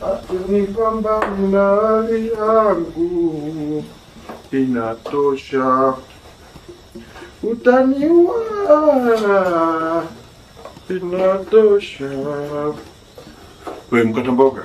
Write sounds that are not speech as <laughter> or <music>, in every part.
Akinipamba minari yangu inatosha, utaniua inatosha. We mkata mboga,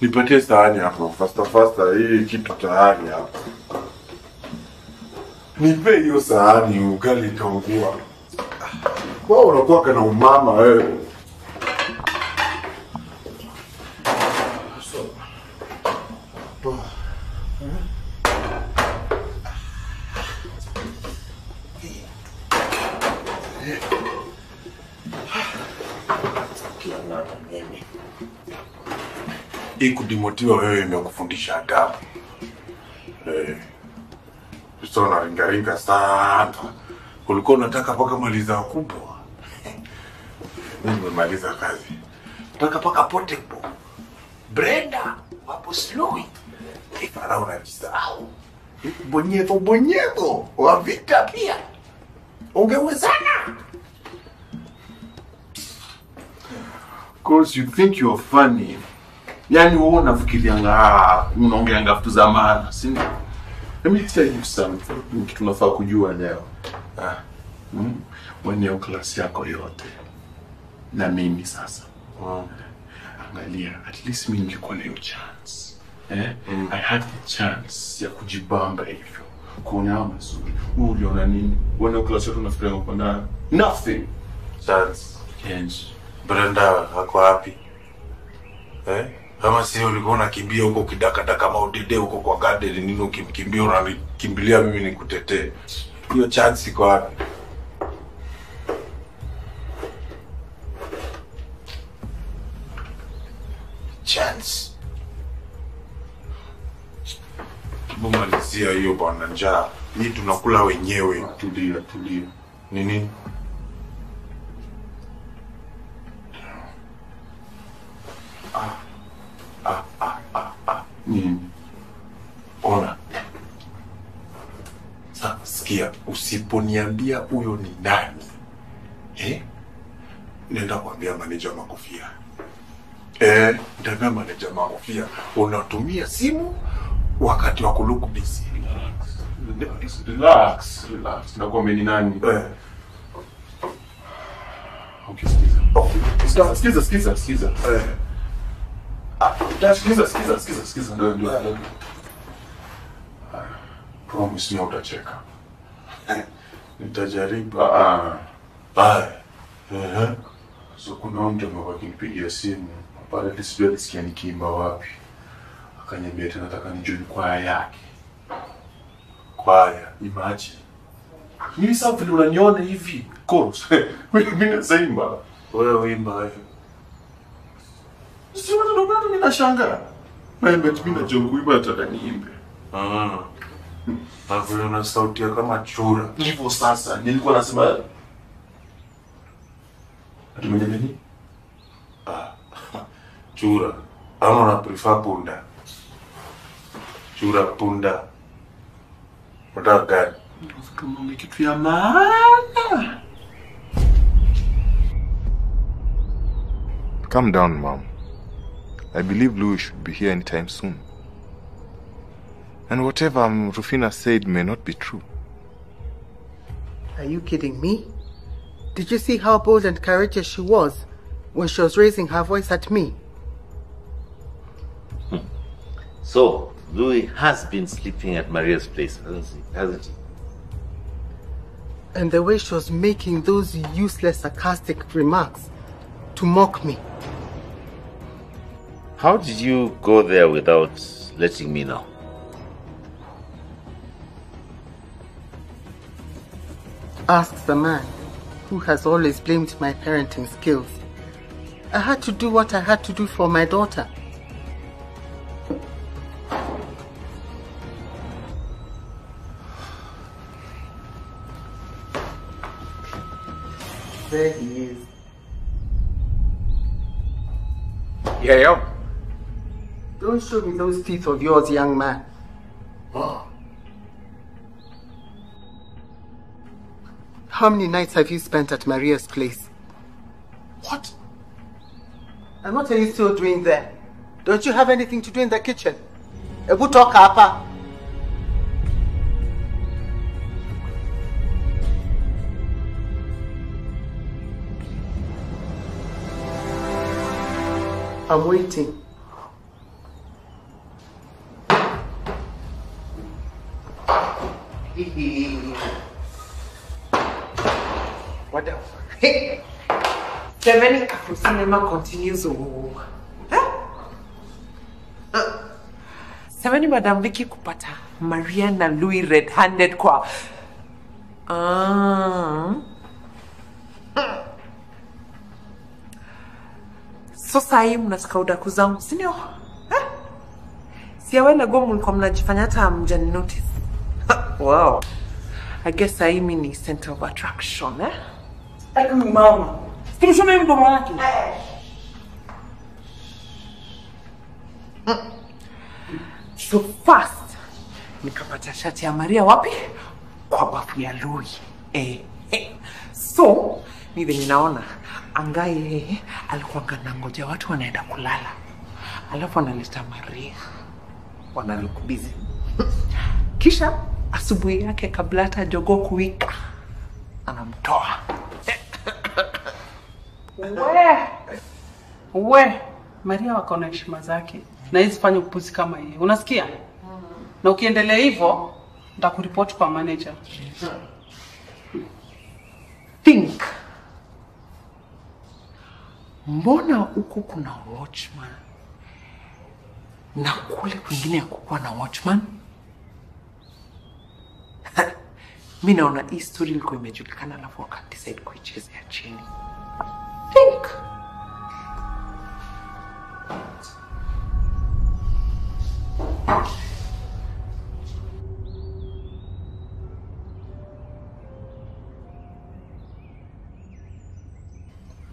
nipatie sahani hapo fasta fasta, hii kitu tayari hapo. Nipe hiyo sahani, ugali itaungua. Wao unakuwa kana umama wewe. Hii kudimotiwa wewe imekufundisha adabu. Eh. Sasa unaringaringa sana. Ulikuwa unataka paka maliza kubwa. <laughs> Mimi nimemaliza kazi. Nataka paka pote portable. Brenda, wapo slui. na unajisahau. Bonyevo bonyeto wa vita pia. Ungewezana. Of course you think you're funny. Yaani wewe unafikirianga ah, unaongeanga vitu za maana, si ndio? Let me tell you something. Ni kitu unafaa kujua leo. Ah. Mm. Mwenye klasi yako yote. Na mimi sasa. Angalia, at least mimi nilikuwa na hiyo chance. Eh? I had the chance ya kujibamba hivyo. Kuona mazuri. Wewe uliona nini? Wewe klasi yetu nafikiria uko na nothing. Chance. Yes. Brenda ako wapi? Eh? Kama si ulikuwa unakimbia huko kidakada kama udede huko kwa garden nini ukimkimbia unanikimbilia mimi nikutetee. Hiyo chance iko wapi? Njaa. Hii tunakula wenyewe. Tulia, tulia. Ni nini? Nini? Ona. Sa, sikia, usiponiambia huyo ni nani eh? Nenda kuambia maneja makofia eh, nitaambia maneja makofia unatumia simu wakati wa kuluku busy Relax, relax. Nakwambia ni nani? eh. Okay, sikiza. Sikiza, sikiza, sikiza, sikiza. eh. Ah, Sikiza, sikiza, sikiza, sikiza. Ndio, ndio, ndio. Promise me utacheka. Nitajaribu. Ah, ah. Bye. Eh. So kuna mtu amekuwa akinipigia simu pale, sijui alisikia nikiimba wapi, akaniambia tena nataka nijoin kwaya yake. Kwaya. Imagine mimi sasa vile unaniona hivi chorus, <laughs> mimi nazaimba, Wewe wimba hivi, si watu ndio bado mimi nashangaa Naimba tu mimi najongo kuimba nataka niimbe. Ah. Na vile una sauti ya kama chura. Hivyo sasa nilikuwa nasema atumeje nini? Ah. <laughs> Chura. Ama una prefer punda? Chura punda. Unataka gani? Tunaona kitu ya maana. Calm down, Mom. I believe Louis should be here anytime soon. And whatever um, Rufina said may not be true. Are you kidding me? Did you see how bold and courageous she was when she was raising her voice at me? So, Louis has been sleeping at Maria's place, hasn't he? Hasn't he? And the way she was making those useless, sarcastic remarks to mock me. How did you go there without letting me know? Ask the man who has always blamed my parenting skills. I had to do what I had to do for my daughter. There he is. Yeah, yeah. Don't show me those teeth of yours, young man. How many nights have you spent at Maria's place? What? And what are you still doing there? Don't you have anything to do in the kitchen? Ebu toka hapa. I'm waiting. Whatever. Hey. Seven Afro Cinema continues. Oh. Huh? Uh. Seven Madam Vicky kupata Maria na Louis red-handed kwa. Ah. So sahi mnasika udaku zangu, si ndio? Eh? Si awe na go mlikuwa mnajifanya hata mjani notice. wow. I guess sahi mi ni center of attraction, eh? Mama, tumshome mdomo wake. So fast nikapata shati ya Maria wapi? Kwa bafu ya Lui. Eh, eh. So mi venye naona. Angaye yeye alikuwa nangoja watu wanaenda kulala, alafu analeta Maria. Wanalukubizi <laughs> kisha asubuhi yake kabla hata jogo kuwika anamtoa. <coughs> We, we, Maria wako na heshima zake na hizi fanya upuzi kama hiyo, unasikia? Na ukiendelea hivyo nitakuripoti kwa manager. think mbona huku kuna watchman? Na kule kwingine hakukuwa na watchman? <laughs> Mi naona hii story ilikuwa imejulikana alafu wakadecide kuichezea chini. Think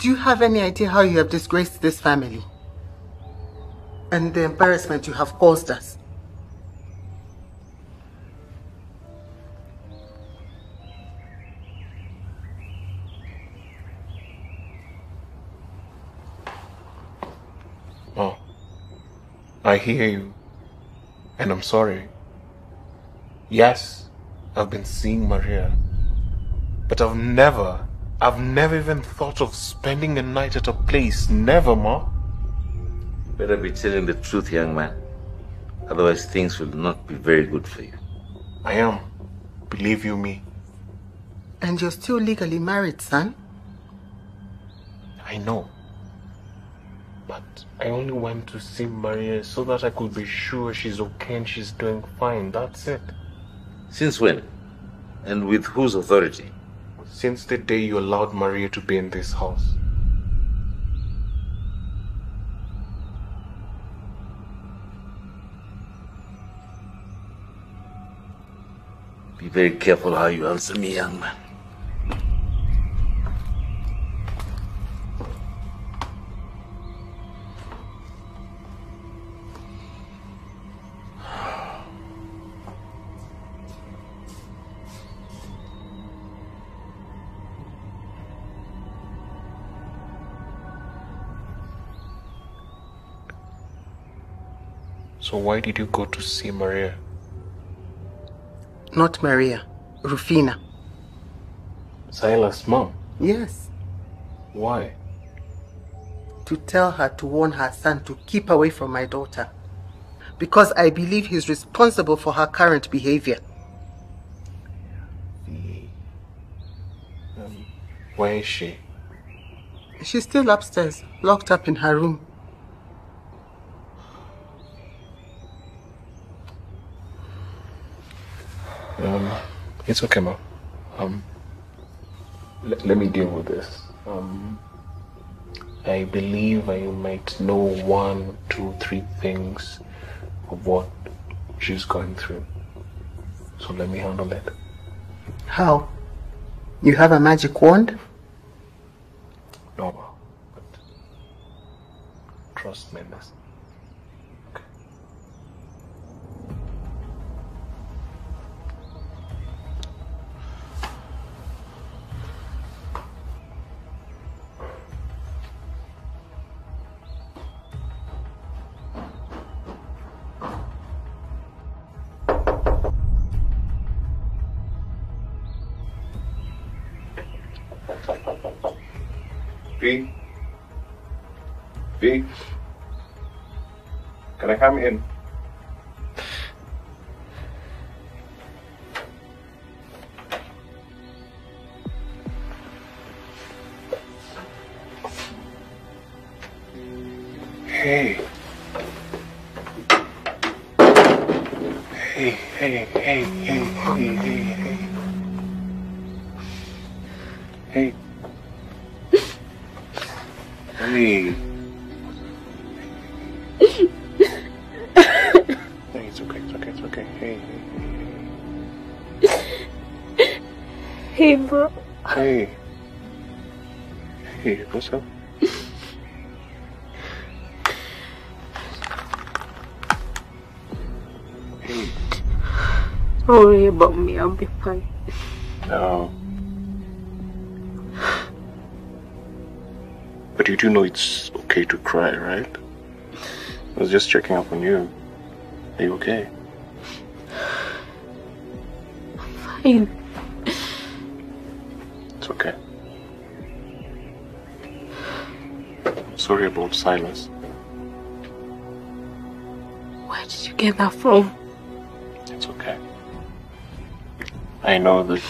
Do you have any idea how you have disgraced this family? And the embarrassment you have caused us? Oh, I hear you. And I'm sorry. Yes, I've been seeing Maria. But I've never, I've never even thought of spending a night at a place. Never, Ma. Better be telling the truth, young man. Otherwise, things will not be very good for you. I am. Believe you me. And you're still legally married, son? I know. But I only went to see Maria so that I could be sure she's okay and she's doing fine. That's it. Since when? And with whose authority? Since the day you allowed Maria to be in this house. Be very careful how you answer me, young man. So why did you go to see Maria? Not Maria, Rufina. Silas' mom. Yes, Why? to tell her to warn her son to keep away from my daughter. Because I believe he's responsible for her current behavior. Um, Where is she? She's still upstairs, locked up in her room. It's okay, ma. Um, l- let me deal with this. Um, I believe I might know one, two, three things of what she's going through. So let me handle it. How? You have a magic wand? No. But trust me in V? V? Can I come in? Hey. Hey, hey, hey, hey, hey, hey, hey. Hey. Hey. Hey, it's okay, it's okay, it's okay. Hey, hey, Hey, bro. hey. Hey, what's up? Hey. Don't worry about me. I'll be fine. No. But you do know it's okay to cry, right? I was just checking up on you. Are you okay? I'm fine. It's okay. Sorry about Silas. Where did you get that from? It's okay. I know that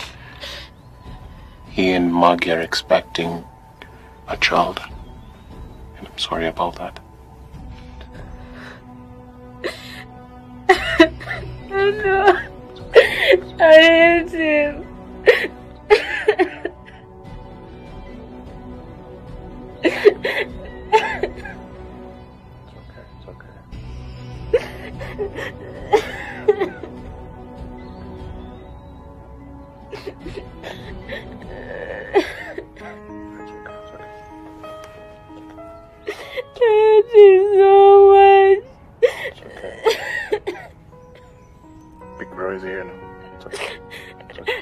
he and Maggie are expecting a child. And I'm sorry about that. I know. I hate him. Hate him so much. It's okay. Big bro is here now. It's okay. It's okay.